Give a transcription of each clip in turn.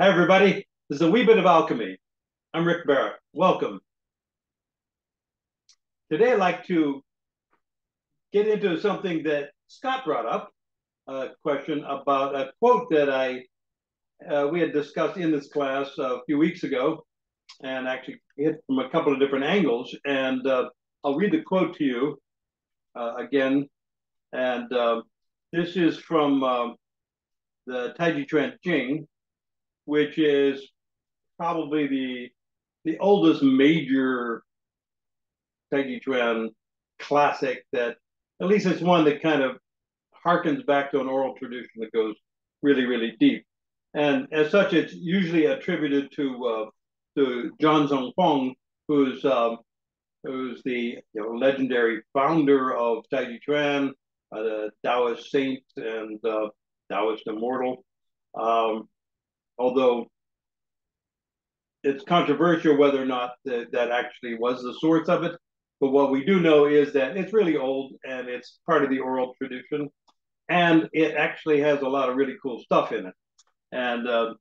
Hi, everybody. This is a wee bit of alchemy. I'm Rick Barrett. Welcome. Today, I'd like to get into something that Scott brought up a question about a quote that I uh, we had discussed in this class a few weeks ago, and actually hit from a couple of different angles. And uh, I'll read the quote to you uh, again. And uh, this is from um, the Taiji Chuan Jing, which is probably the the oldest major Taiji Chuan classic that at least it's one that kind of harkens back to an oral tradition that goes really, really deep. And as such, it's usually attributed to uh, to Zhang Sanfeng, who's um, who's the you know, legendary founder of Taiji Chuan, uh, the Taoist saint and uh, Taoist immortal. Um, although it's controversial whether or not the, that actually was the source of it. But what we do know is that it's really old and it's part of the oral tradition. And it actually has a lot of really cool stuff in it. And uh,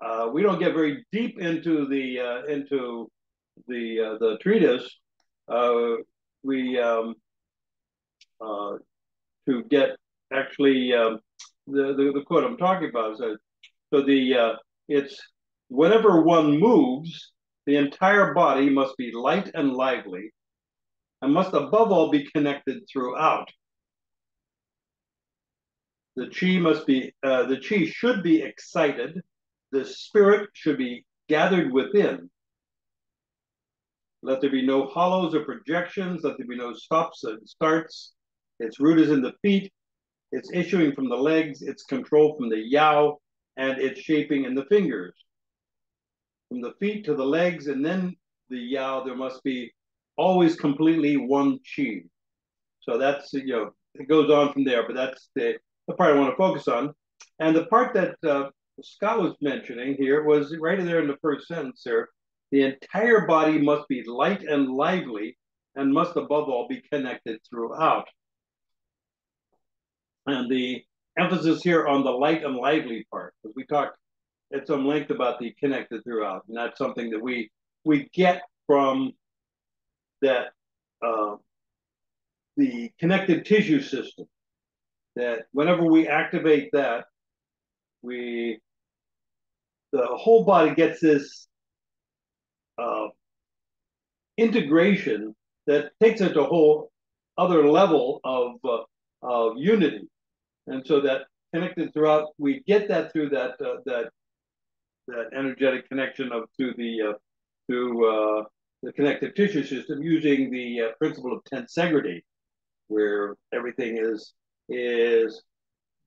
uh, we don't get very deep into the uh, into the uh, the treatise. Uh, we um, uh, to get actually um, the, the, the quote I'm talking about says so the it's whenever one moves, the entire body must be light and lively, and must above all be connected throughout. The chi must be, uh, the chi should be excited. The spirit should be gathered within. Let there be no hollows or projections. Let there be no stops and starts. Its root is in the feet. It's issuing from the legs. It's control from the yao, and it's shaping in the fingers from the feet to the legs, and then the yao, there must be always completely one chi. So that's, you know, it goes on from there, but that's the, the part I want to focus on. And the part that uh, Scott was mentioning here was right there in the first sentence there. The entire body must be light and lively and must above all be connected throughout. And the emphasis here on the light and lively part, because we talked at some length about the connected throughout, and that's something that we we get from that uh, the connected tissue system. That whenever we activate that, we the whole body gets this uh, integration that takes it to a whole other level of uh, of unity, and so that connected throughout, we get that through that uh, that that energetic connection of to the uh, to uh, the connective tissue system using the uh, principle of tensegrity, where everything is is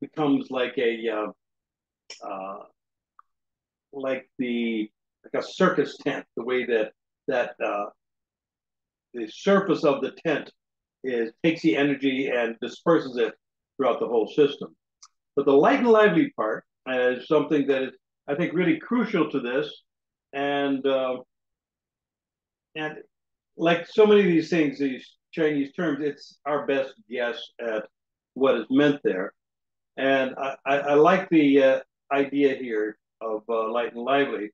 becomes like a uh, uh, like the like a circus tent, the way that that uh, the surface of the tent is takes the energy and disperses it throughout the whole system. But the light and lively part is something that is I think, really crucial to this. And uh, and like so many of these things, these Chinese terms, it's our best guess at what is meant there. And I, I, I like the uh, idea here of uh, light and lively.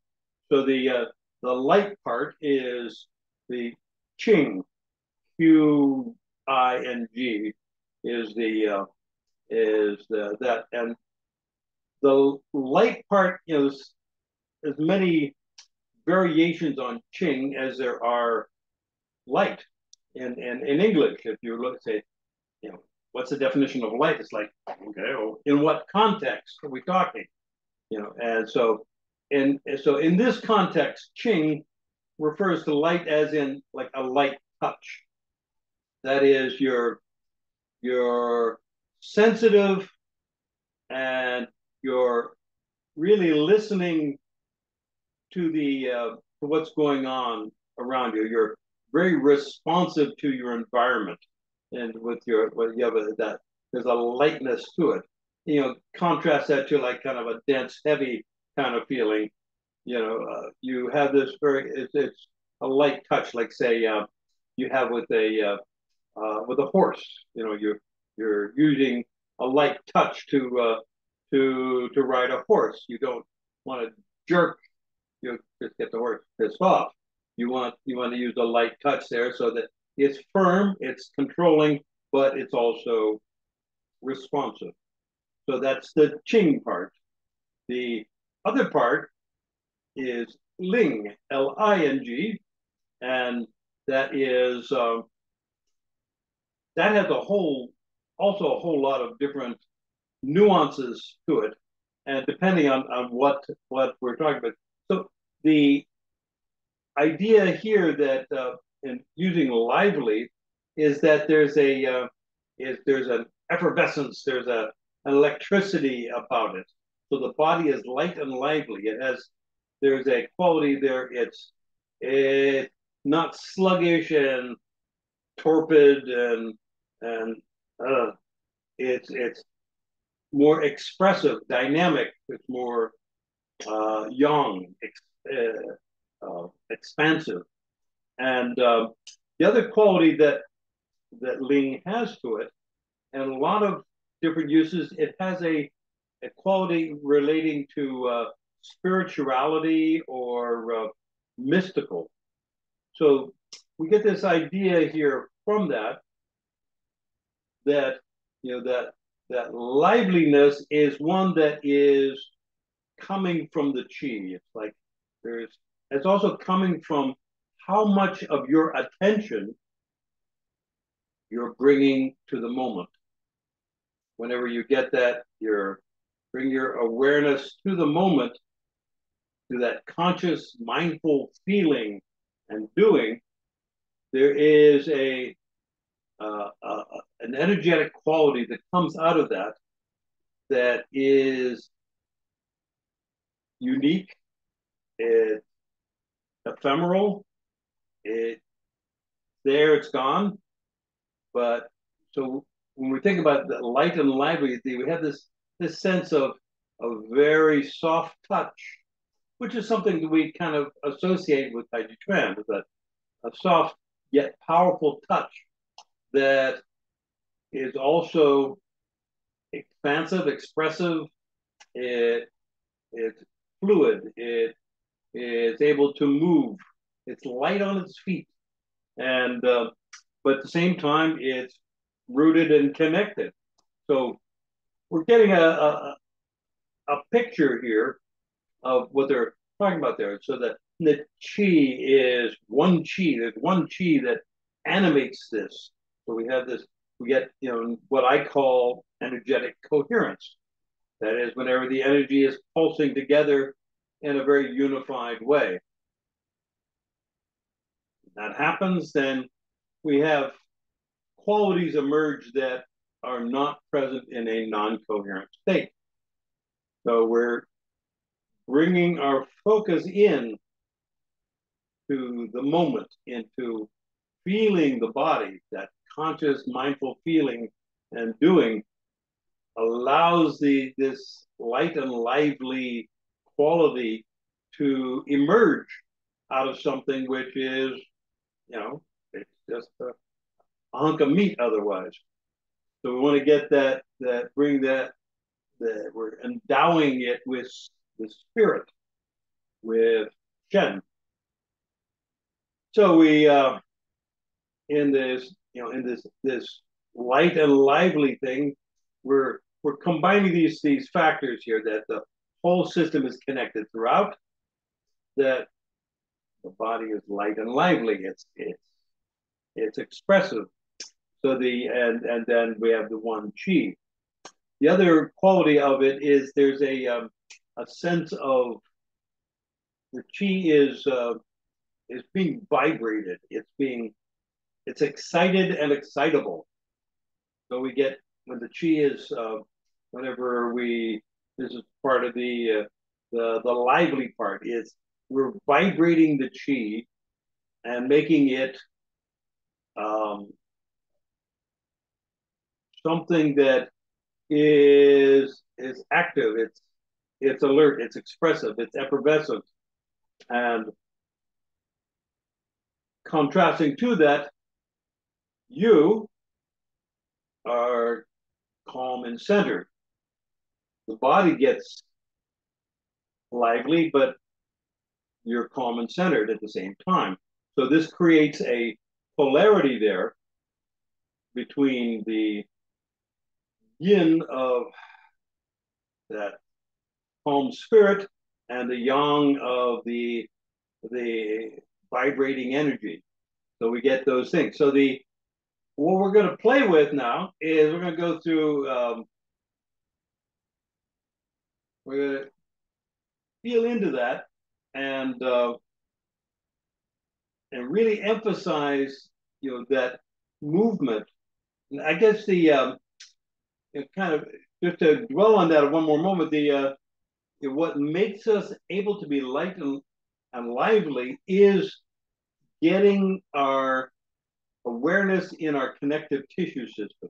So the uh, the light part is the Qing, Q I N G, is the uh, is that, and the light part, you know, as many variations on Qing as there are light. In, in, in English, if you look say, you know, what's the definition of light? It's like, okay, well, in what context are we talking? You know, and so in so in this context, Qing refers to light as in like a light touch. That is, you're you're sensitive and you're really listening to the uh, to what's going on around you. You're very responsive to your environment, and with your with you have a, that there's a lightness to it. You know, contrast that to like kind of a dense, heavy kind of feeling. You know, uh, you have this very it's, it's, a light touch, like say uh, you have with a uh, uh, with a horse. You know, you're you're using a light touch to uh, to to ride a horse. You don't want to jerk, you just get the horse pissed off. You want you want to use a light touch there so that it's firm, it's controlling, but it's also responsive. So that's the Qing part. The other part is Ling, L-I-N-G, and that is uh, that has a whole also a whole lot of different nuances to it, and depending on, on what what we're talking about. So the idea here that uh, in using lively is that there's a uh, is there's an effervescence, there's a an electricity about it. So the body is light and lively. It has there's a quality there. It's it not sluggish and torpid and and uh, it's it's more expressive, dynamic. It's more uh, young, ex, uh, uh, expansive, and um, the other quality that that Ling has to it, and a lot of different uses, it has a a quality relating to uh, spirituality or uh, mystical. So we get this idea here from that that you know that that liveliness is one that is coming from the chi. It's like there's it's also coming from how much of your attention you're bringing to the moment. Whenever you get that, you're bring your awareness to the moment, to that conscious, mindful feeling and doing. There is a uh, uh, an energetic quality that comes out of that that is unique, it's ephemeral, it there, it's gone. But so when we think about the light and lively, we have this this sense of a very soft touch, which is something that we kind of associate with Tai Chi Chuan, with a, a soft yet powerful touch that is also expansive, expressive. It it's fluid. It is able to move. It's light on its feet, and uh, but at the same time, it's rooted and connected. So we're getting a, a a picture here of what they're talking about there. So that the chi is one chi. There's one chi that animates this. So we have this, we get, you know, what I call energetic coherence. That is, whenever the energy is pulsing together in a very unified way. that happens, then we have qualities emerge that are not present in a non-coherent state. So we're bringing our focus in to the moment, into feeling the body, that conscious, mindful feeling and doing allows the this light and lively quality to emerge out of something which is, you know, it's just a, a hunk of meat otherwise. So we want to get that that bring that that we're endowing it with the spirit, with Shen. So we uh, in this you know, in this this light and lively thing, we're we're combining these these factors here that the whole system is connected throughout. That the body is light and lively. It's it's it's expressive. So the and and then we have the one chi. The other quality of it is there's a um, a sense of the chi is uh, is being vibrated. It's being it's excited and excitable. So we get when the chi is uh, whenever we this is part of the uh, the the lively part is we're vibrating the chi and making it um, something that is is active. It's it's alert. It's expressive. It's effervescent, and contrasting to that you are calm and centered. The body gets lively, but you're calm and centered at the same time. So this creates a polarity there between the yin of that calm spirit and the yang of the the vibrating energy. So we get those things. So the what we're going to play with now is we're going to go through. Um, we're going to feel into that and uh, and really emphasize you know that movement. And I guess the um, kind of just to dwell on that one more moment. The uh, what makes us able to be light and, and lively is getting our awareness in our connective tissue system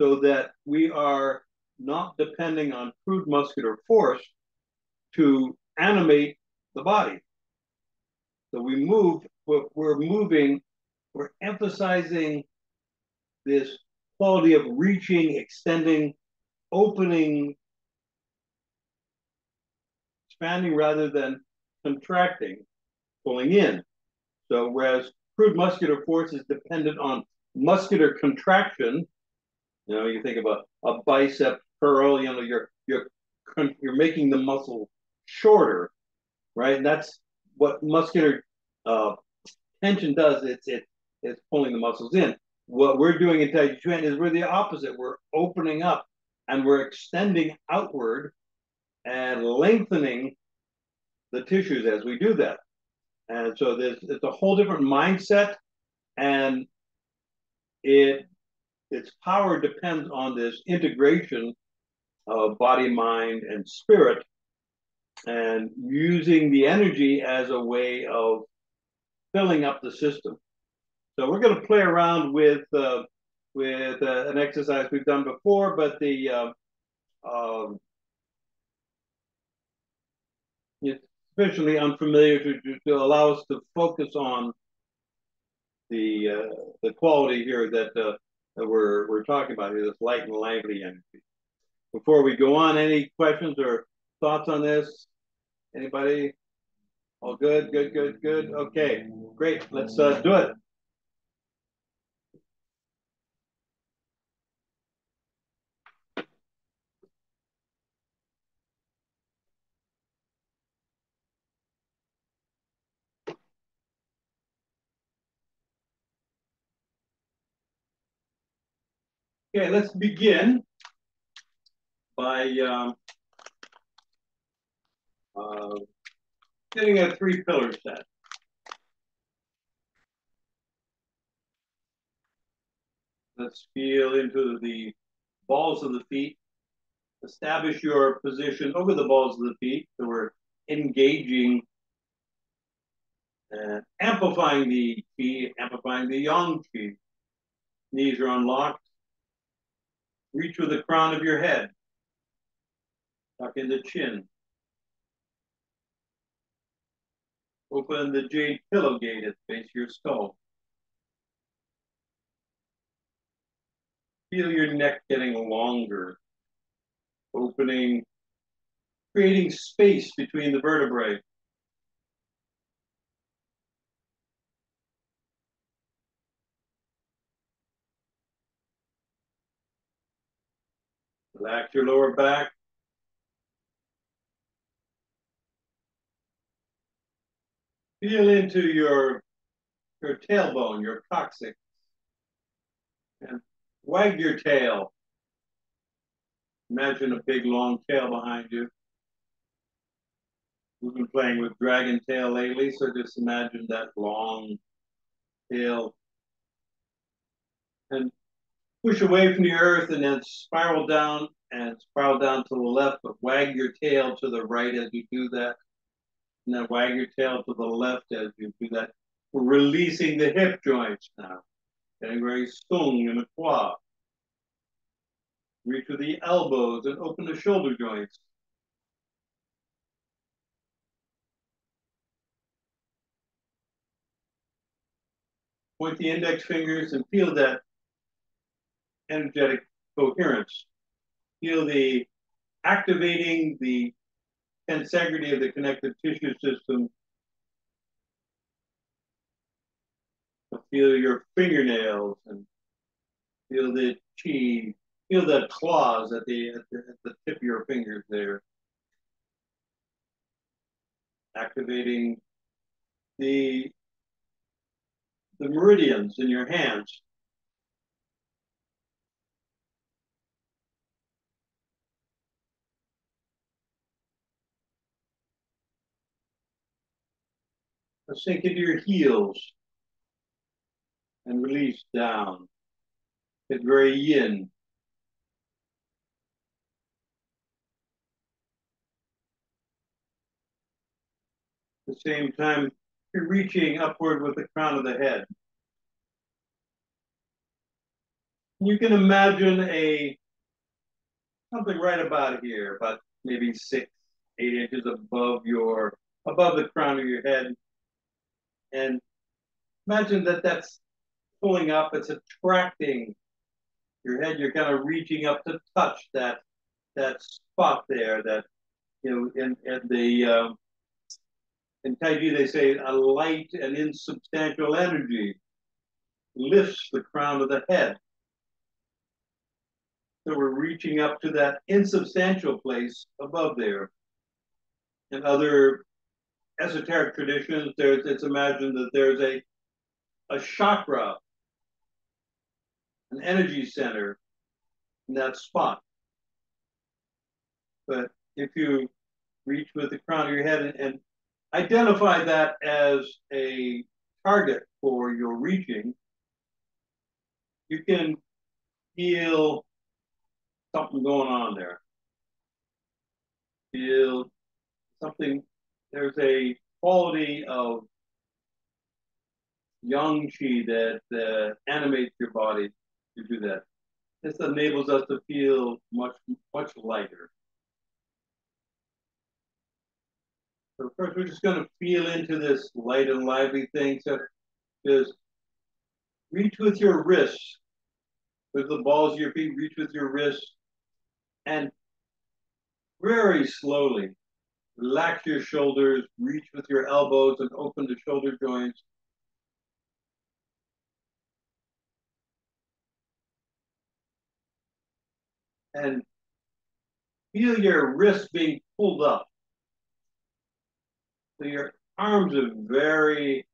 so that we are not depending on crude muscular force to animate the body. So we move, we're moving, we're emphasizing this quality of reaching, extending, opening, expanding rather than contracting, pulling in. So whereas crude muscular force is dependent on muscular contraction, you know, you think about a bicep curl, you know, you're you're you're making the muscle shorter, right? And that's what muscular uh, tension does. It's it it's pulling the muscles in. What we're doing in Tai Chi Chuan is we're the opposite. We're opening up and we're extending outward and lengthening the tissues as we do that. And so there's it's a whole different mindset, and it its power depends on this integration of body, mind, and spirit, and using the energy as a way of filling up the system. So we're going to play around with uh, with uh, an exercise we've done before, but the uh, um, it's sufficiently unfamiliar to, to, to, allow us to focus on the uh, the quality here that, uh, that we're we're talking about here, this light and lively energy. Before we go on, any questions or thoughts on this? Anybody? All good, good, good, good. Okay, great. Let's uh, do it. Okay, let's begin by um, uh, getting a three pillar set. Let's feel into the balls of the feet. Establish your position over the balls of the feet. So we're engaging and amplifying the chi, amplifying the yang chi. Knees are unlocked. Reach with the crown of your head. Tuck in the chin. Open the jade pillow gate at the base of your skull. Feel your neck getting longer. Opening, creating space between the vertebrae. Relax your lower back. Feel into your, your tailbone, your coccyx. And wag your tail. Imagine a big long tail behind you. We've been playing with dragon tail lately, so just imagine that long tail. And push away from the earth and then spiral down and spiral down to the left, but wag your tail to the right as you do that. And then wag your tail to the left as you do that. We're releasing the hip joints now. Getting very sung in the kua. Reach with the elbows and open the shoulder joints. Point the index fingers and feel that energetic coherence. Feel the activating the tensegrity of the connective tissue system. Feel your fingernails and feel the chi, feel the claws at the, at the, at the tip of your fingers there. Activating the the meridians in your hands. Sink into your heels and release down. It's very yin. At the same time, you're reaching upward with the crown of the head. You can imagine a something right about here, about maybe six, eight inches above your above the crown of your head. And imagine that that's pulling up, it's attracting your head. You're kind of reaching up to touch that that spot there that you know in, in the um, in Taiji they say a light and insubstantial energy lifts the crown of the head. So we're reaching up to that insubstantial place above there. In other esoteric traditions, there's it's imagined that there's a a chakra, an energy center in that spot. But if you reach with the crown of your head and, and identify that as a target for your reaching, you can feel something going on there. Feel something there's a quality of yang chi that uh, animates your body to do that. This enables us to feel much, much lighter. So first, we're just going to feel into this light and lively thing. So just reach with your wrists, with the balls of your feet, reach with your wrists, and very slowly Relax your shoulders, reach with your elbows and open the shoulder joints. And feel your wrists being pulled up. So your arms are very,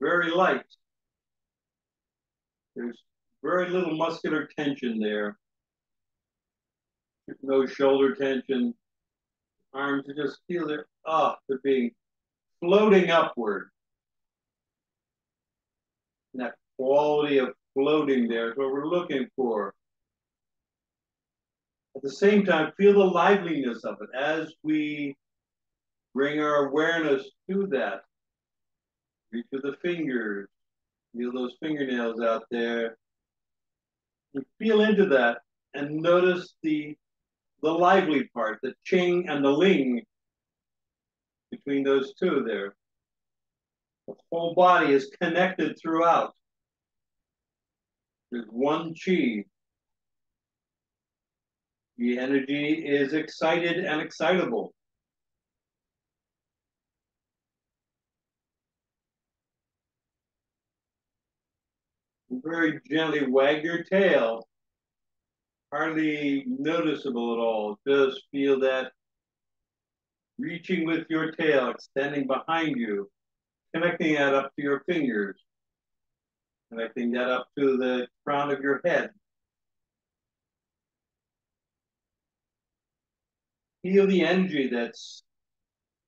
very light. There's very little muscular tension there. No shoulder tension, arms to just feel it up, to being floating upward. And that quality of floating there is what we're looking for. At the same time, feel the liveliness of it as we bring our awareness to that. Reach with the fingers, feel those fingernails out there. And feel into that and notice the the lively part, the Qing and the ling between those two there. The whole body is connected throughout. There's one chi. The energy is excited and excitable. Very gently wag your tail hardly noticeable at all. Just feel that reaching with your tail, extending behind you, connecting that up to your fingers, connecting that up to the crown of your head. Feel the energy that's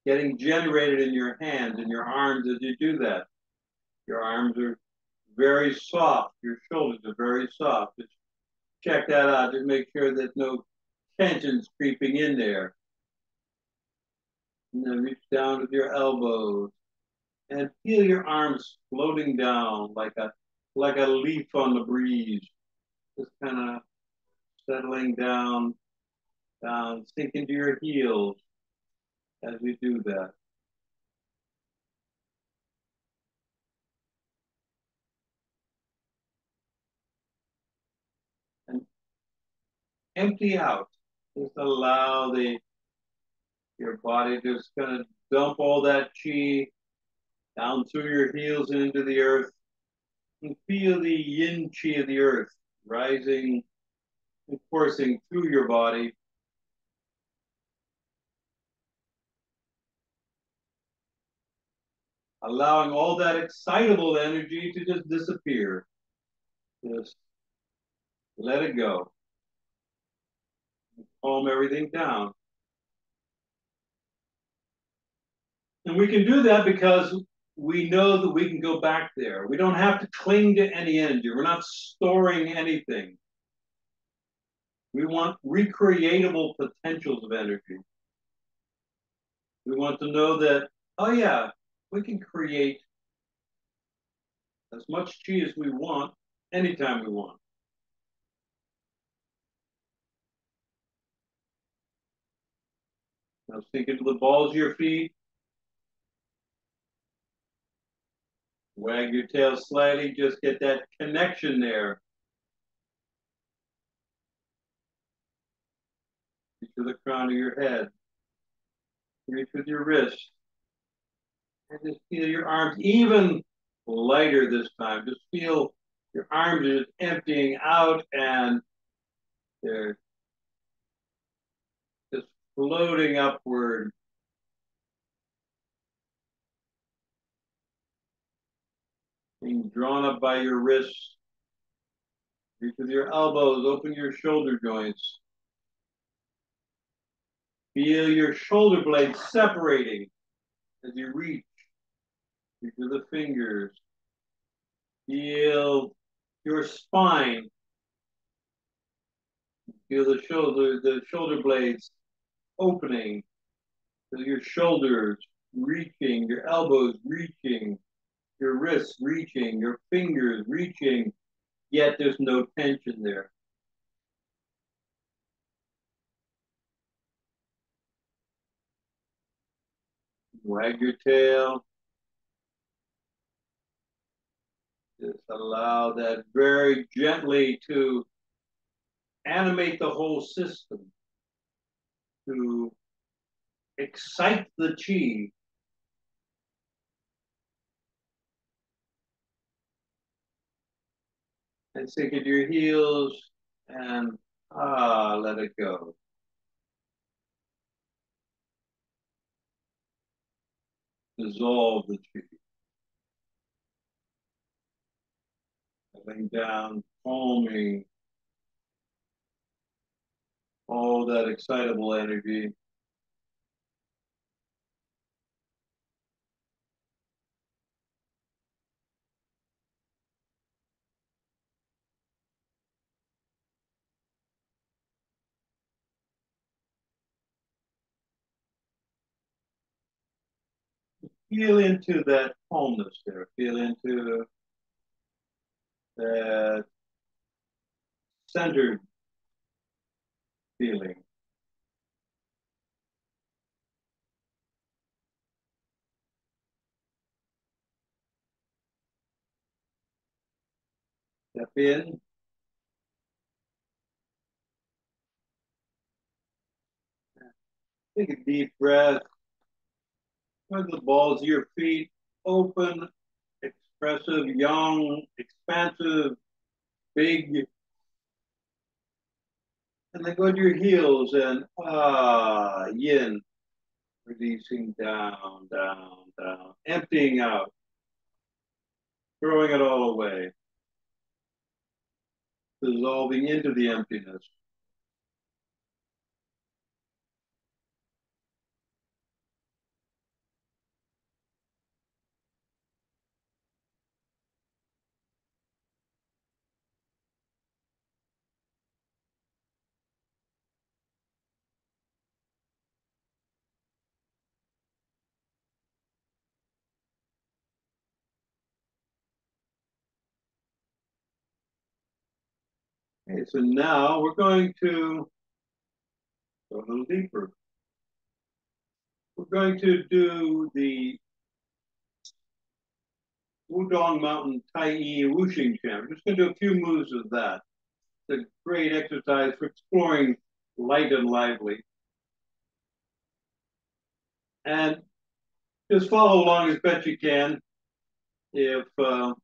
getting generated in your hands and your arms as you do that. Your arms are very soft. Your shoulders are very soft. It's check that out. Just make sure there's no tensions creeping in there. And then reach down with your elbows and feel your arms floating down like a like a leaf on the breeze. Just kind of settling down, down, sink into your heels as we do that. Empty out. Just allow the Your body just kind of dump all that chi down through your heels and into the earth. And feel the yin chi of the earth rising and coursing through your body. Allowing all that excitable energy to just disappear. Just let it go. Calm everything down. And we can do that because we know that we can go back there. We don't have to cling to any energy. We're not storing anything. We want recreatable potentials of energy. We want to know that, oh yeah, we can create as much chi as we want anytime we want. Now sink into the balls of your feet. Wag your tail slightly, just get that connection there. Reach to the crown of your head. Reach with your wrist. And just feel your arms even lighter this time. Just feel your arms are just emptying out and they're floating upward being drawn up by your wrists. Reach with your elbows, open your shoulder joints. Feel your shoulder blades separating as you reach. With the fingers. Feel your spine. Feel the shoulder, the shoulder blades opening. Your shoulders reaching, your elbows reaching your wrists reaching, your fingers reaching, yet there's no tension there. Wag your tail. Just allow that very gently to animate the whole system, to excite the chi and sink into your heels and ah, let it go. Dissolve the chi. Laying down, calming all that excitable energy. feel into that calmness there. Feel into that centered feeling. Step in. Take a deep breath. With the balls of your feet open, expressive, yang, expansive, big. And then go to your heels and ah, yin. Releasing down, down, down, emptying out, throwing it all away, dissolving into the emptiness. Okay, so now we're going to go a little deeper. We're going to do the Wudang Mountain Tai Yi Wuxing Chan. We're just going to do a few moves of that. It's a great exercise for exploring light and lively. And just follow along as best you can. If uh,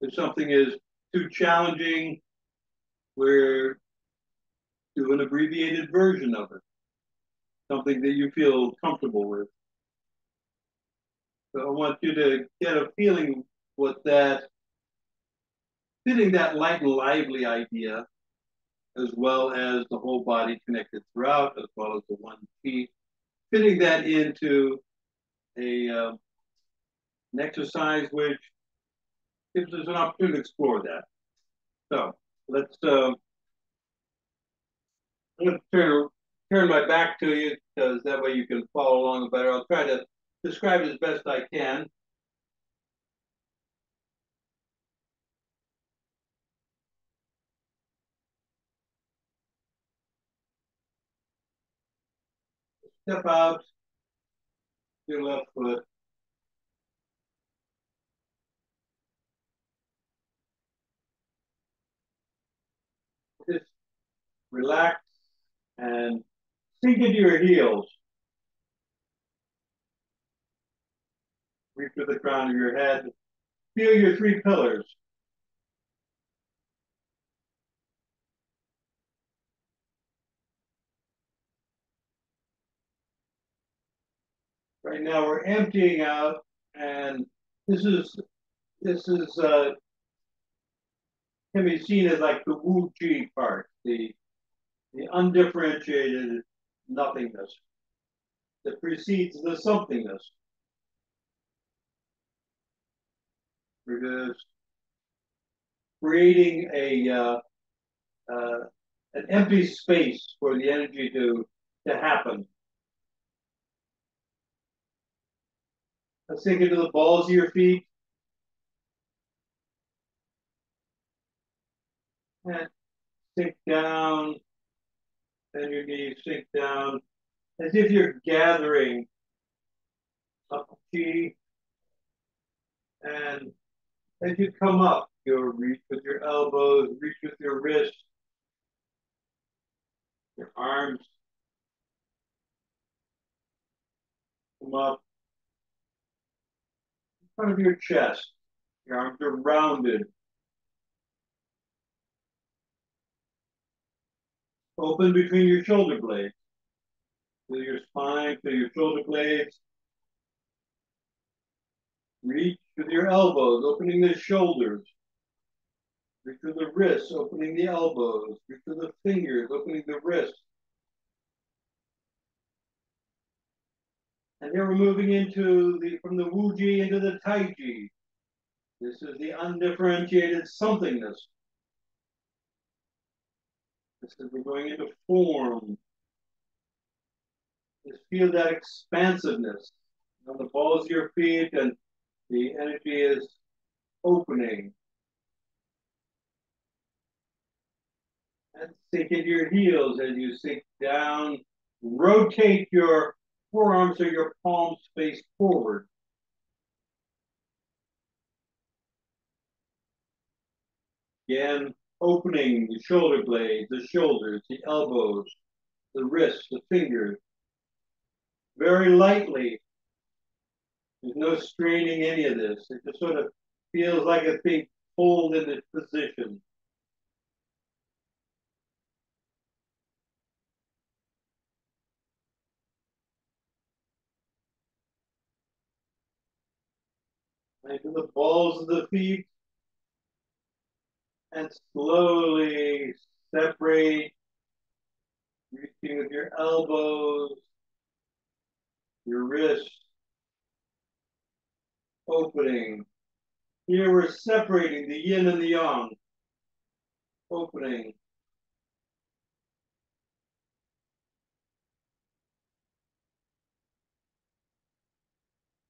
if something is too challenging, we're do an abbreviated version of it. Something that you feel comfortable with. So I want you to get a feeling with that, fitting that light and lively idea, as well as the whole body connected throughout, as well as the one feet, fitting that into a uh, an exercise which gives us an opportunity to explore that. So let's. Uh, I'm going to turn turn my back to you because that way you can follow along better. I'll try to describe it as best I can. Step out your left foot. Just relax and sink into your heels. Reach to the crown of your head. Feel your three pillars. Right now we're emptying out and this is this is uh, can be seen as like the Wu Chi part, the the undifferentiated nothingness that precedes the somethingness. Just creating a uh, uh, an empty space for the energy to to happen. Let's sink into the balls of your feet. And sink down and your knees sink down as if you're gathering up chi. And as you come up, you'll reach with your elbows, reach with your wrists, your arms. Come up in front of your chest. Your arms are rounded. Open between your shoulder blades. Feel your spine, feel your shoulder blades. Reach with your elbows, opening the shoulders. Reach with the wrists, opening the elbows. Reach with the fingers, opening the wrists. And here we're moving into the from the Wu Ji into the Tai Chi. This is the undifferentiated somethingness. This is we're going into form. Just feel that expansiveness on the balls of your feet, and the energy is opening. And sink into your heels as you sink down. Rotate your forearms or your palms face forward. Again, opening the shoulder blades, the shoulders, the elbows, the wrists, the fingers. Very lightly. There's no straining any of this. It just sort of feels like it's being pulled in its position. Into the balls of the feet and slowly separate, reaching with your elbows, your wrists, opening. Here we're separating the yin and the yang, opening.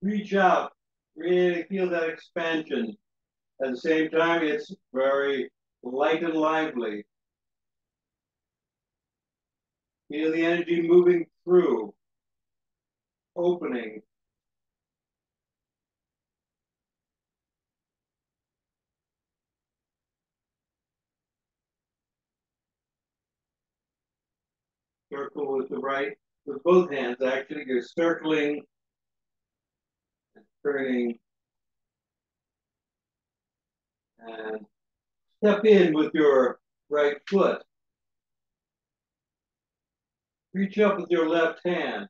Reach out, really feel that expansion. At the same time, it's very light and lively. Feel the energy moving through, opening. Circle with the right with both hands, actually, you're circling and turning and step in with your right foot. Reach up with your left hand.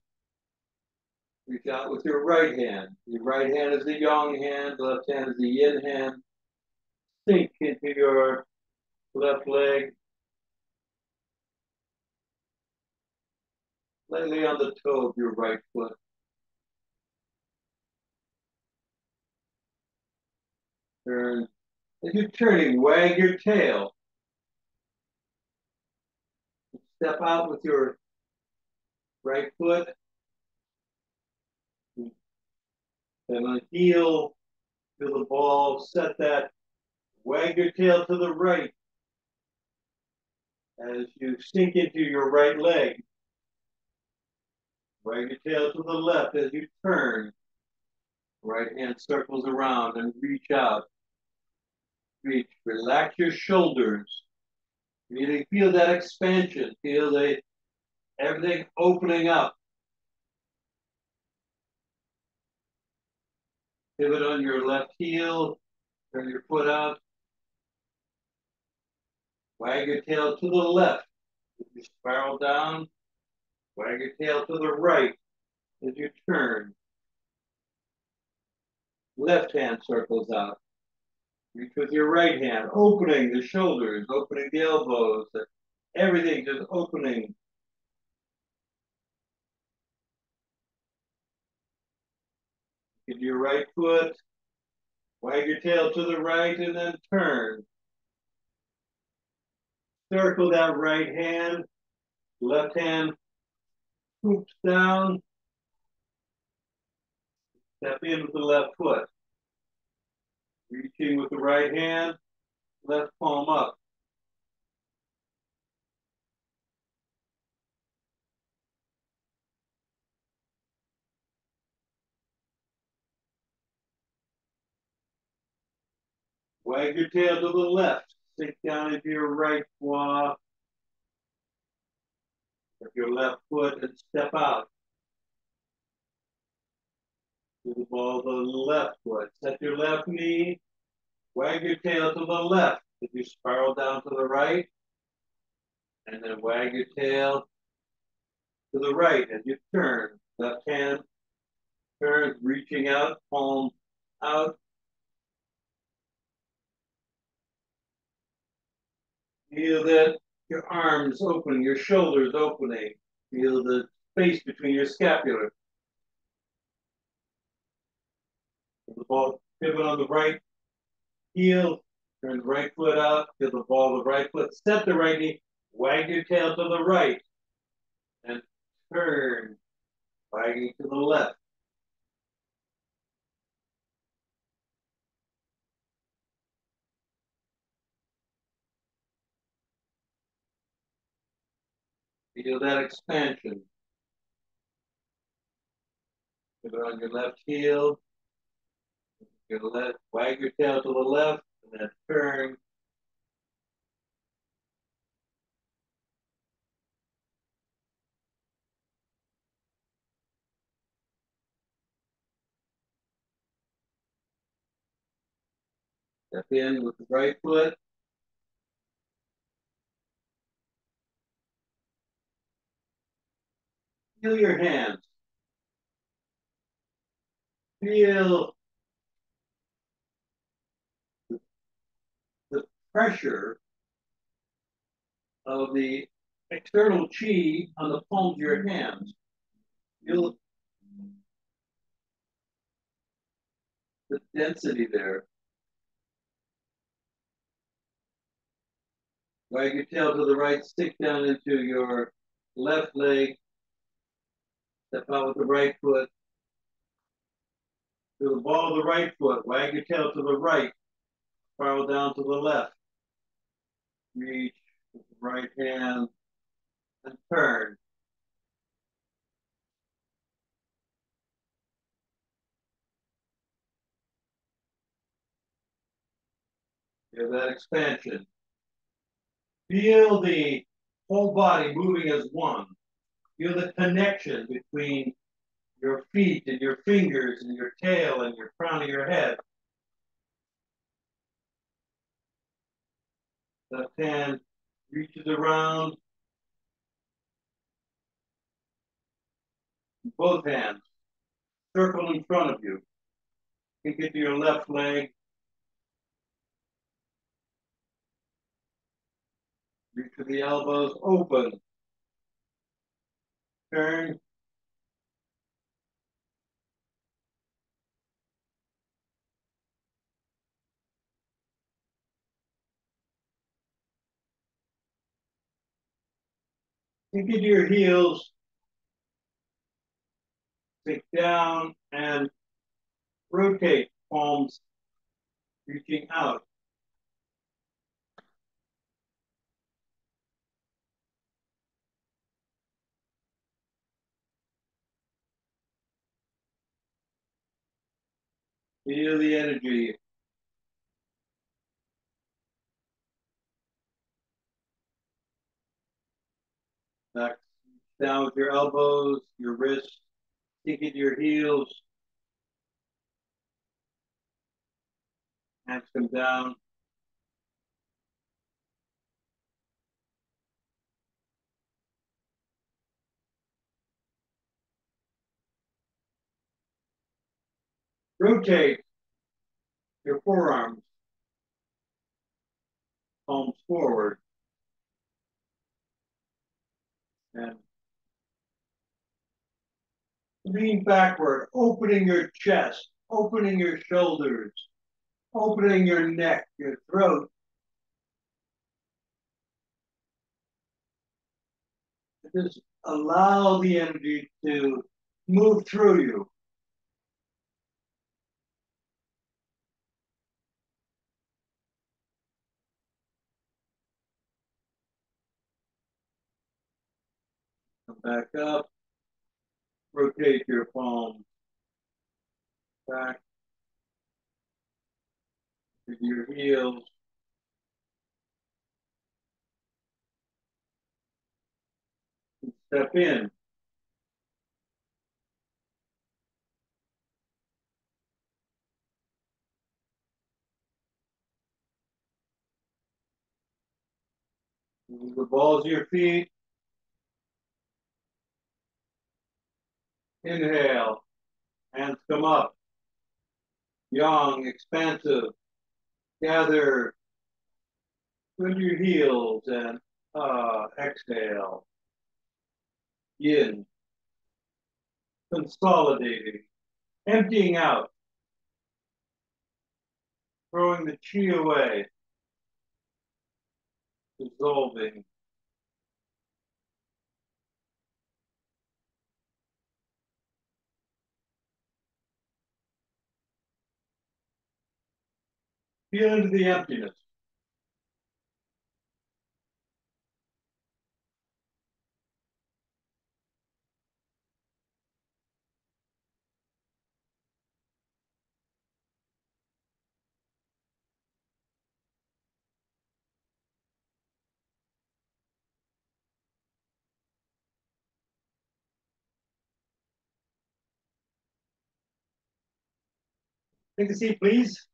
Reach out with your right hand. Your right hand is the yang hand, the left hand is the yin hand. Sink into your left leg. Lightly on the toe of your right foot. Turn. As you're turning, wag your tail. Step out with your right foot. And on heel, feel the ball, set that. Wag your tail to the right as you sink into your right leg. Wag your tail to the left as you turn. Right hand circles around and reach out. Relax your shoulders. Really feel that expansion. Feel the everything opening up. Pivot on your left heel, turn your foot out. Wag your tail to the left as you spiral down. Wag your tail to the right as you turn. Left hand circles out. Reach with your right hand, opening the shoulders, opening the elbows, everything just opening. Get your right foot, wag your tail to the right, and then turn. Circle that right hand, left hand scoops down. Step in with the left foot. Reaching with the right hand, left palm up. Wag your tail to the left. Sink down into your right paw. With your left foot and step out. To the left foot. Set your left knee. Wag your tail to the left. If you spiral down to the right. And then wag your tail to the right as you turn. Left hand turns, reaching out, palm out. Feel that your arms open, your shoulders opening. Feel the space between your scapula. The ball pivot on the right heel, turn the right foot out, feel the ball the right foot, step the right knee, wag your tail to the right, and turn, wagging to the left. Feel that expansion. It on your left heel. Your left, wag your tail to the left, and then turn. Step in with the right foot. Feel your hands. Feel pressure of the external chi on the palms of your hands. Feel the density there. Wag your tail to the right, stick down into your left leg, Step out with the right foot. To the ball of the right foot. Wag your tail to the right. Spiral down to the left. Reach with the right hand and turn. Feel that expansion. Feel the whole body moving as one. Feel the connection between your feet and your fingers and your tail and your crown of your head. Left hand reaches around. Both hands circle in front of you. You get to your left leg. Reach to the elbows, open. Turn. Sink into your heels. Sink down and rotate palms reaching out. Feel the energy. Back down with your elbows, your wrists, sink into your heels. Hands come down. Rotate your forearms, palms forward. And lean backward, opening your chest, opening your shoulders, opening your neck, your throat. Just allow the energy to move through you. Back up. Rotate your palms back to your heels. Step in. Move the balls of your feet. Inhale, hands come up. Yang, expansive. Gather with your heels and uh, exhale. In. Consolidating. Emptying out. Throwing the chi away. Dissolving. Feel into the emptiness. Take a seat, please.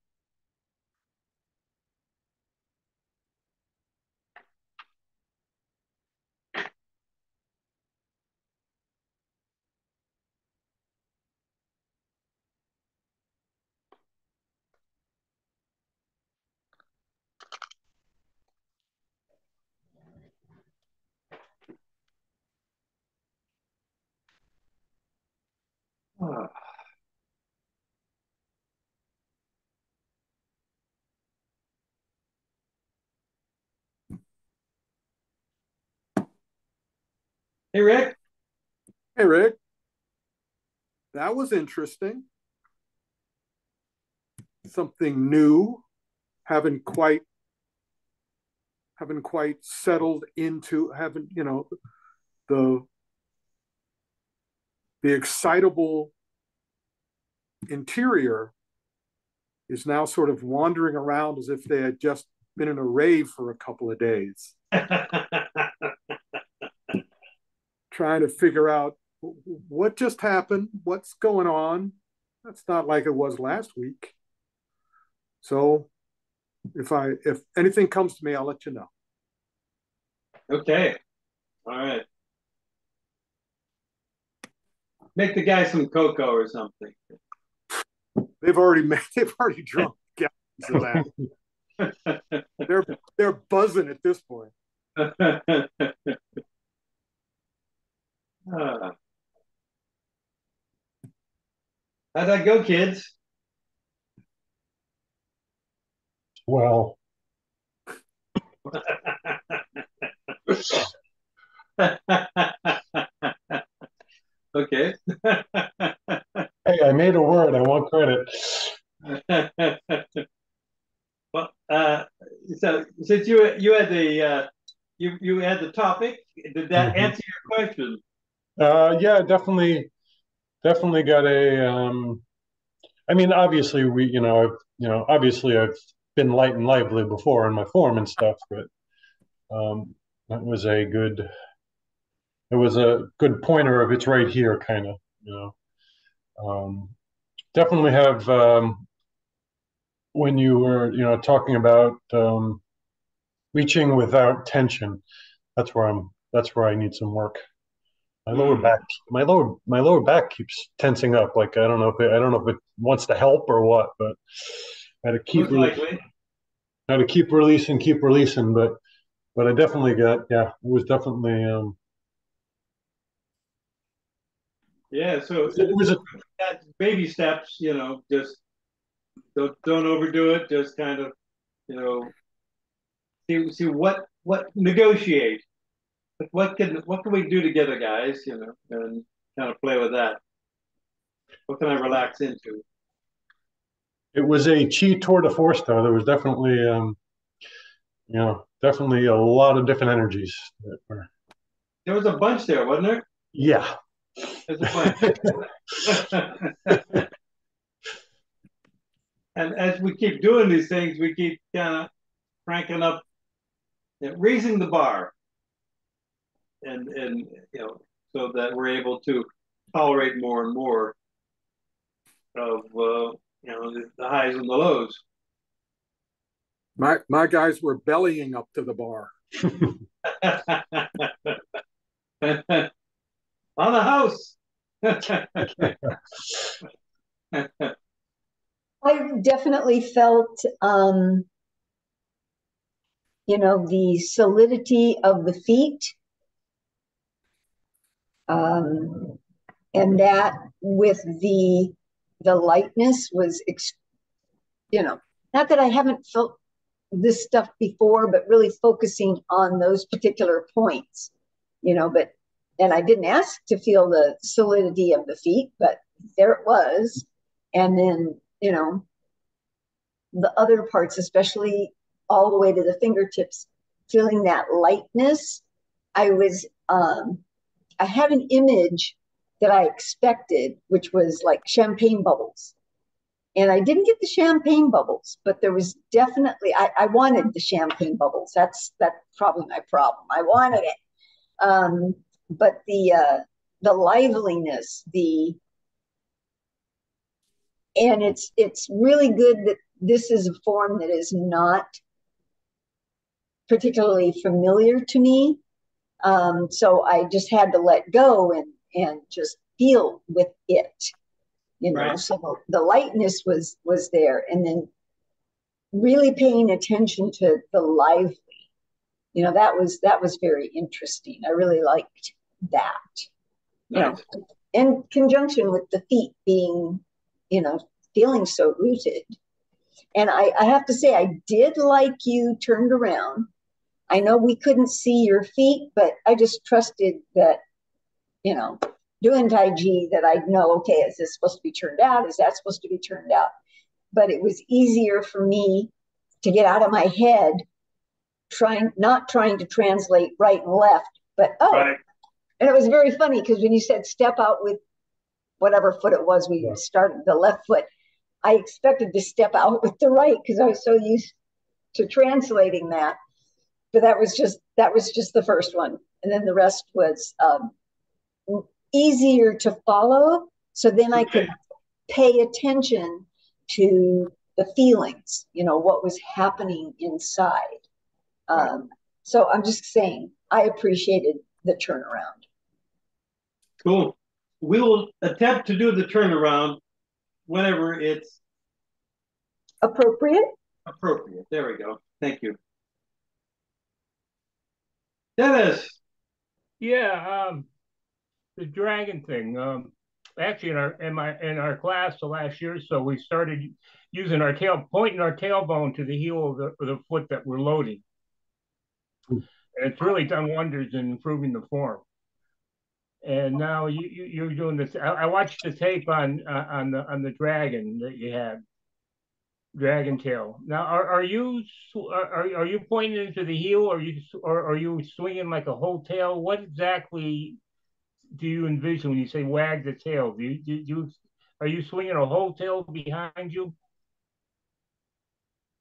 Hey, Rick. Hey, Rick. That was interesting. Something new. Haven't quite haven't quite settled into haven't you know the the excitable interior is now sort of wandering around as if they had just been in a rave for a couple of days. trying to figure out what just happened, what's going on. That's not like it was last week. So if I if anything comes to me, I'll let you know. Okay. All right. Make the guy some cocoa or something. They've already made they've already drunk gallons of that. they're they're buzzing at this point. Ah. How'd that go, kids? Well, okay. hey, I made a word. I want credit. well, uh, so since you you had the uh, you you had the topic, did that Mhm. answer your question? Uh, yeah, definitely, definitely got a. Um, I mean, obviously, we, you know, I've, you know, obviously, I've been light and lively before in my form and stuff, but um, that was a good. It was a good pointer of it's right here, kind of, you know. Um, definitely have um, when you were, you know, talking about um, reaching without tension. That's where I'm. That's where I need some work. My lower Mm. back, my lower, my lower back keeps tensing up. Like I don't know if it, I don't know if it wants to help or what, but I had to keep, Most re- likely. I had to keep releasing, keep releasing. But, but I definitely got, yeah, it was definitely, um, Yeah. So it was a, baby steps. You know, just don't don't overdo it. Just kind of, you know, see see what what negotiate. What can what can we do together, guys? You know, and kind of play with that. What can I relax into? it was a chi tour de force though. There was definitely, um, you know, definitely a lot of different energies that were, There was a bunch there, wasn't there? yeah. There's a bunch. and as we keep doing these things, we keep kind of cranking up, raising the bar, and and you know, so that we're able to tolerate more and more of uh, you know the, the highs and the lows. My my guys were bellying up to the bar. On the house. I definitely felt, um, you know, the solidity of the feet. Um, and that with the the lightness was, you know, not that I haven't felt this stuff before, but really focusing on those particular points, you know. But and I didn't ask to feel the solidity of the feet, but there it was. And then you know, the other parts, especially all the way to the fingertips, feeling that lightness. I was, um, I had an image that I expected, which was like champagne bubbles. And I didn't get the champagne bubbles, but there was definitely, I, I wanted the champagne bubbles. That's, that's probably my problem. I wanted it. Um, but the, uh, the liveliness, the, and it's it's really good that this is a form that is not particularly familiar to me um, so i just had to let go and and just feel with it you know Right. so the, the lightness was was there and then really paying attention to the lively you know that was that was very interesting i really liked that you know in conjunction with the feet being, you know, feeling so rooted. And I, I have to say, I did like you turned around. I know we couldn't see your feet, but I just trusted that, you know, doing Tai Chi that I'd know, okay, is this supposed to be turned out? Is that supposed to be turned out? But it was easier for me to get out of my head, trying, not trying to translate right and left, but oh, Right. and it was very funny because when you said step out with whatever foot it was, we Yeah. started the left foot. I expected to step out with the right because I was so used to translating that. But that was just that was just the first one, and then the rest was um, easier to follow. So then I could pay attention to the feelings, you know, what was happening inside. Um, so I'm just saying, I appreciated the turnaround. Cool. We will attempt to do the turnaround whenever it's Appropriate? appropriate. There we go. Thank you. Dennis, Yeah, um, the dragon thing. Um, actually, in our in my in our class the last year so, we started using our tail, pointing our tailbone to the heel of the, of the foot that we're loading, and it's really done wonders in improving the form. And now you, you you're doing this. I, I watched the tape on uh, on the on the dragon that you had, dragon tail. Now, are, are you are, are you pointing into the heel, or are you or are you swinging like a whole tail? What exactly do you envision when you say wag the tail? Do you, do you are you swinging a whole tail behind you,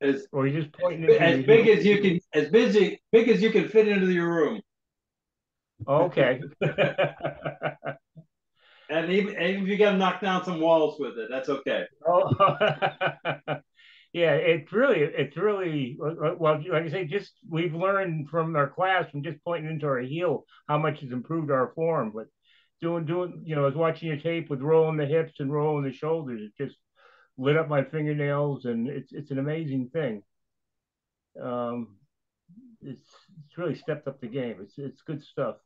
as or are you just pointing it as big as you can, as busy, big as you can fit into your room, Okay. and even, even if you got to knock down some walls with it, that's okay. oh. yeah, it's really, it's really well. Like I say, just we've learned from our class from just pointing into our heel how much has improved our form. But doing, doing, you know, I was watching your tape with rolling the hips and rolling the shoulders. It just lit up my fingernails, and it's it's an amazing thing. Um, it's it's really stepped up the game. It's it's good stuff.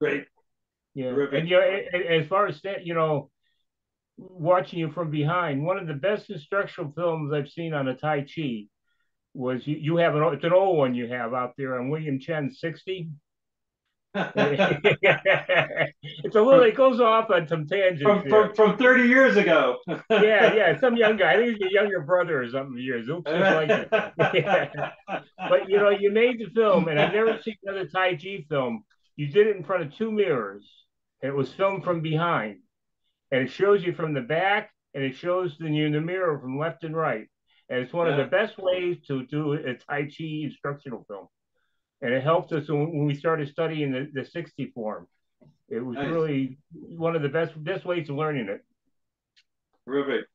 Great. Yeah, Terrific. and you know, as far as that, you know, watching you from behind, one of the best instructional films I've seen on a Tai Chi was you, you have an it's an old one you have out there on William Chen 60. it's a little it goes off on some tangents. from, from from 30 years ago. yeah, yeah, some young guy. I think he's your younger brother or something of yours. Oops, like it. Yeah. But you know, you made the film, and I've never seen another Tai Chi film. You did it in front of two mirrors, it was filmed from behind, and it shows you from the back, and it shows you in the mirror from left and right. And it's one of the best ways to do a Tai Chi instructional film. And it helped us when we started studying the, the 60 form. It was Nice. really one of the best best ways of learning it. Terrific.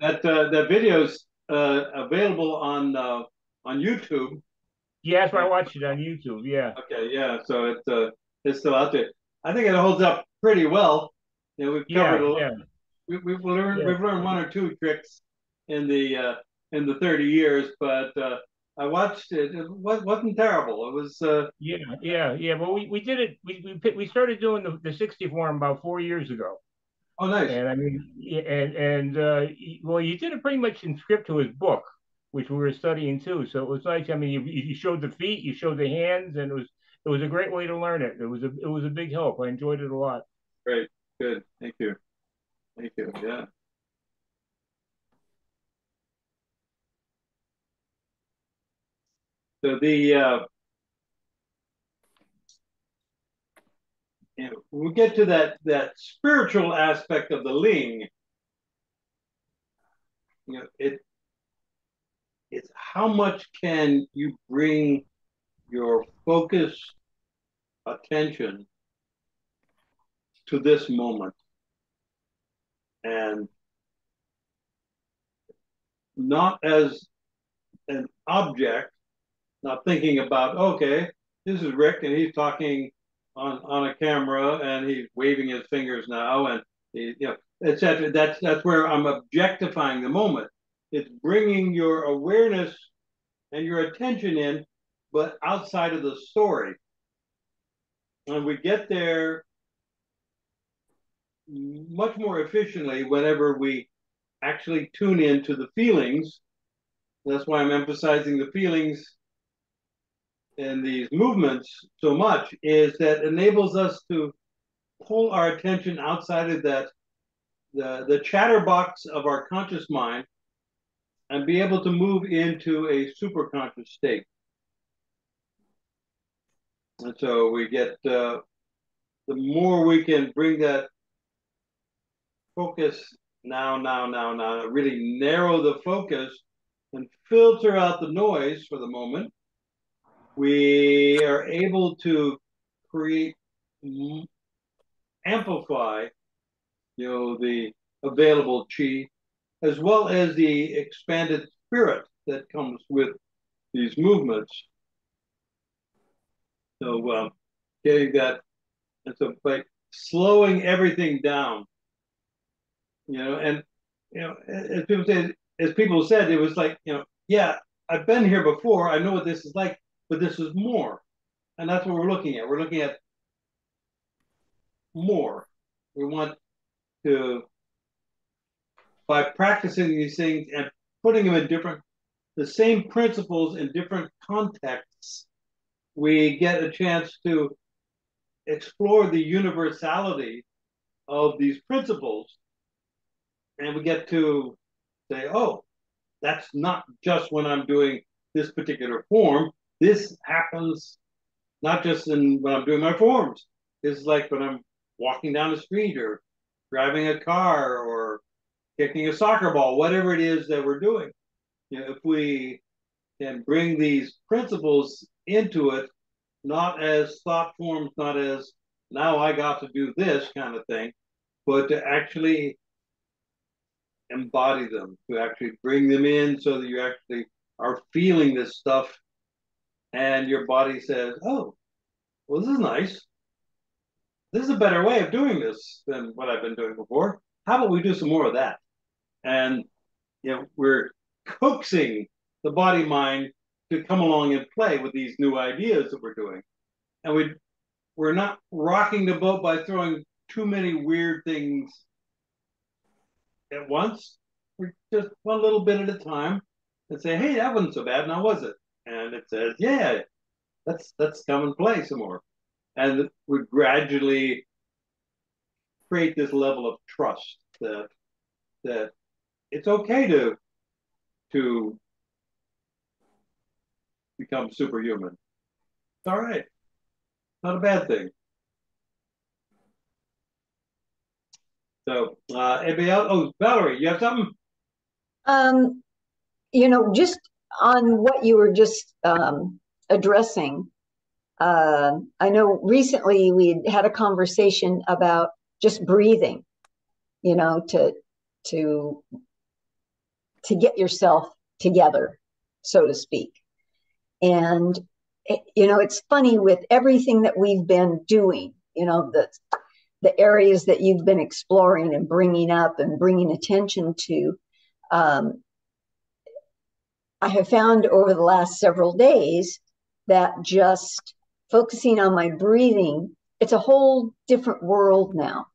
That uh, that video's uh, available on uh, on YouTube. Yeah, that's why I watched it on YouTube. Yeah. Okay, yeah, so it's uh, it's still out there. I think it holds up pretty well. You know, we've Yeah, covered a lot. yeah. We, we've learned Yeah. we've learned one or two tricks in the uh, in the 30 years, but uh, I watched it. It wasn't terrible. It was uh, Yeah, yeah, yeah. Well, we, we did it. We, we we started doing the, the 60 form about four years ago. oh nice. And I mean, yeah, and and uh, well, you did it pretty much in script to his book, which we were studying too. So it was nice. I mean, you, you showed the feet, you showed the hands, and it was it was a great way to learn it. It was a it was a big help. I enjoyed it a lot. Great, good. Thank you. Thank you. Yeah. So the uh, you know, when we get to that that spiritual aspect of the Ling, you know, it it's how much can you bring your focused attention to this moment and not as an object, not thinking about, okay, this is Rick and he's talking on, on a camera and he's waving his fingers now and he, you know, etc. That's that's where I'm objectifying the moment. It's bringing your awareness and your attention in, but outside of the story. And we get there much more efficiently whenever we actually tune into the feelings. That's why I'm emphasizing the feelings and these movements so much, is that enables us to pull our attention outside of that the, the chatterbox of our conscious mind and be able to move into a superconscious state. And so we get uh, the more we can bring that focus now, now, now, now, really narrow the focus and filter out the noise for the moment, we are able to create amplify, you know, the available chi, as well as the expanded spirit that comes with these movements. So, uh, getting that, and so by slowing everything down, you know, and you know, as people said, as people said, it was like, you know, yeah, I've been here before, I know what this is like, but this is more, and that's what we're looking at. We're looking at more. We want to, by practicing these things and putting them in different, the same principles in different contexts, we get a chance to explore the universality of these principles. And we get to say, oh, that's not just when I'm doing this particular form. This happens not just in when I'm doing my forms. This is like when I'm walking down the street or driving a car or kicking a soccer ball, whatever it is that we're doing. You know, if we can bring these principles into it, not as thought forms, not as now I got to do this kind of thing, but to actually embody them, to actually bring them in so that you actually are feeling this stuff and your body says, oh, well, this is nice. This is a better way of doing this than what I've been doing before. How about we do some more of that? And you know, we're coaxing the body mind to come along and play with these new ideas that we're doing. And we we're not rocking the boat by throwing too many weird things at once. We're just one little bit at a time and say, hey, that wasn't so bad, now was it? And it says, yeah, let's let's come and play some more. And we gradually create this level of trust that that it's okay to to become superhuman. It's all right. Not a bad thing. So, uh, anybody else? Oh, Valerie, you have something? Um, you know, just on what you were just um, addressing, uh, I know recently we had a conversation about just breathing, you know, to to to get yourself together, so to speak. And it, you know, it's funny with everything that we've been doing, you know, the the areas that you've been exploring and bringing up and bringing attention to. Um, I have found over the last several days that just focusing on my breathing, it's a whole different world now.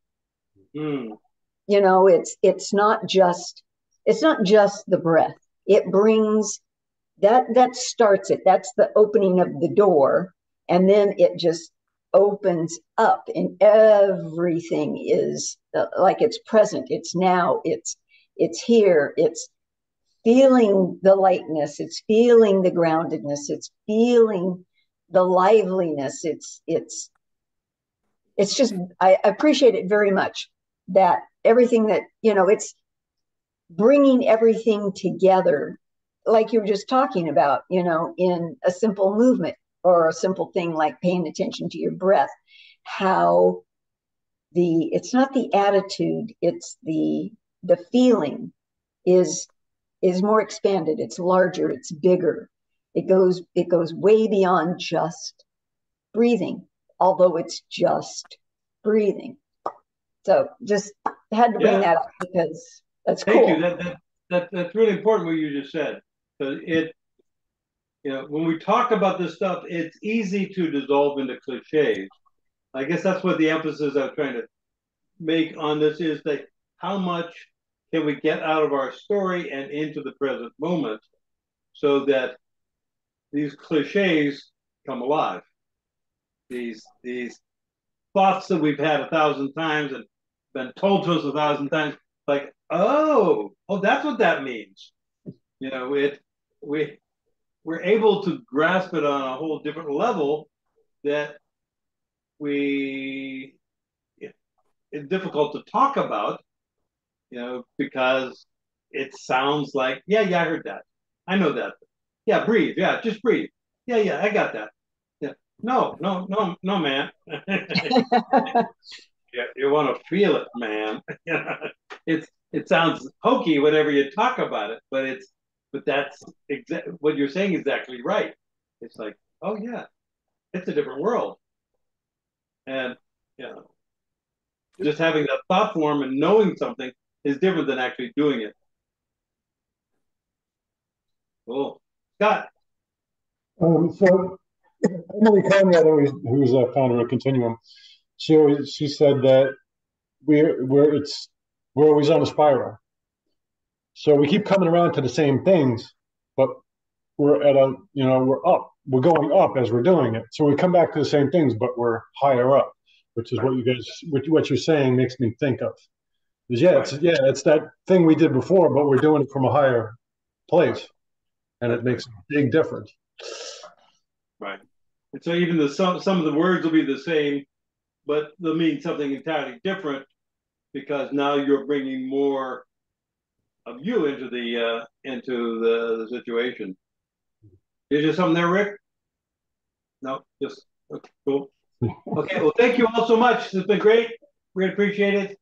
Mm. You know, it's it's not just it's not just the breath. It brings that that starts it. That's the opening of the door, and then it just opens up, and everything is uh, like it's present. It's now. It's it's here. It's feeling the lightness. It's feeling the groundedness. It's feeling the liveliness. It's it's it's just I appreciate it very much that everything that you know it's bringing everything together like you were just talking about you know in a simple movement or a simple thing like paying attention to your breath how the it's not the attitude it's the the feeling is is more expanded it's larger it's bigger it goes it goes way beyond just breathing although it's just breathing so just had to bring Yeah. that up because that's Thank cool you. That, that, that, that's really important what you just said. Because it, you know, when we talk about this stuff, it's easy to dissolve into cliches. I guess that's what the emphasis I'm trying to make on this is that how much can we get out of our story and into the present moment so that these cliches come alive. These these thoughts that we've had a thousand times and been told to us a thousand times, like, oh, oh, that's what that means. You know, it we we're able to grasp it on a whole different level that we it, it's difficult to talk about, you know, because it sounds like, yeah, yeah, I heard that. I know that. Yeah, breathe. Yeah, just breathe. Yeah, yeah, I got that. Yeah. No, no, no, no, man. You, you want to feel it, man. it's it sounds hokey whenever you talk about it, but it's but that's exa- what you're saying exactly right. It's like, oh yeah, it's a different world, and you know, just having that thought form and knowing something is different than actually doing it. Cool, Scott. Um, so Emilie Conrad, who's, who's a founder of Continuum, she always, she said that we're we're it's we're always on a spiral. So we keep coming around to the same things, but we're at a you know we're up, we're going up as we're doing it. So we come back to the same things, but we're higher up, which is what you guys what, what you're saying makes me think of. Is yeah, it's yeah, it's that thing we did before, but we're doing it from a higher place, and it makes a big difference. Right. And so even the some some of the words will be the same, but they'll mean something entirely different because now you're bringing more of you into the uh, into the, the situation. Is there something there, Rick? No, just okay, cool. Okay, well, thank you all so much. It's been great. We appreciate it.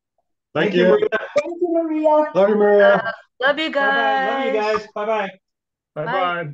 Thank, you. Maria. Thank you, Maria. Love you, Maria. Love you Bye-bye. Love you guys. guys. Bye bye. Bye Bye. bye.